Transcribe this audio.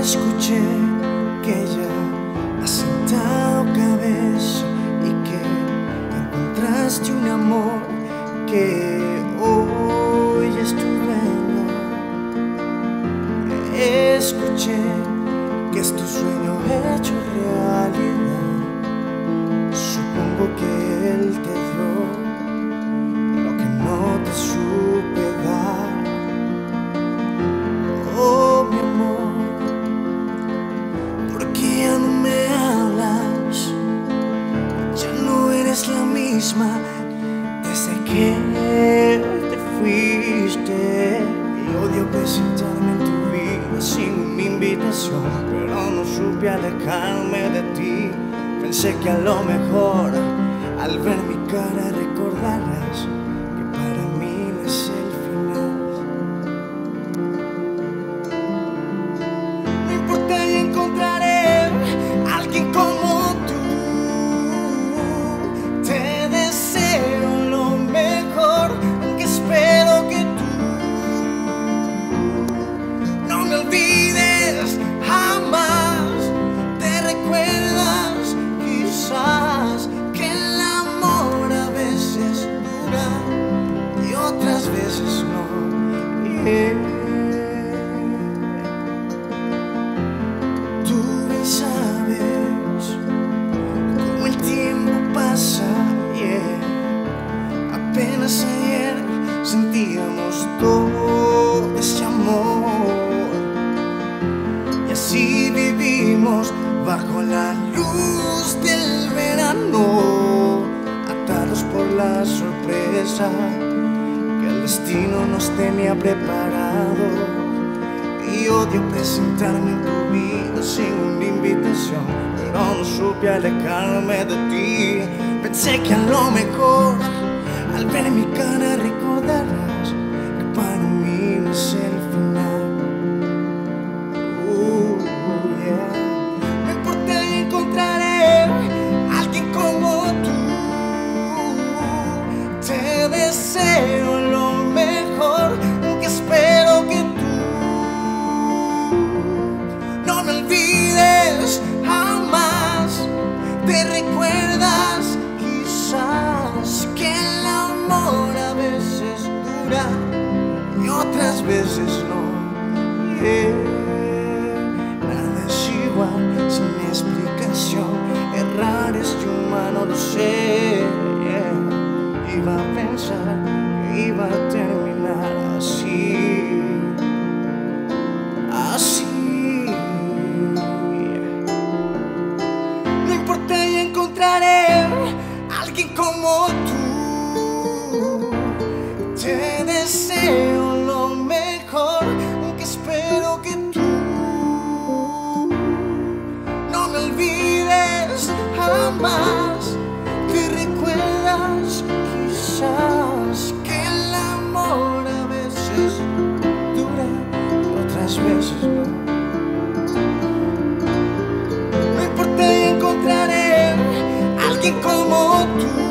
Escuché que ya has sentado cabeza y que encontraste un amor que hoy es tu dueño. Escuché que es tu sueño hecho realidad. Eres la misma desde que te fuiste. Y odio presentarme en tu vida sin una invitación, pero no supe alejarme de ti. Pensé que a lo mejor al ver mi cara recordarás todo ese amor. Y así vivimos bajo la luz del verano, atados por la sorpresa que el destino nos tenía preparado. Y odio presentarme en tu vida sin una invitación, pero no supe alejarme de ti. Pensé que a lo mejor al ver mi cara recordarás veces no. Eh, nada es igual sin explicación. Errar es de humano, lo sé. Iba a pensar que iba a terminar así. Así. No importa, y encontraré. por ti encontraré alguien como tú.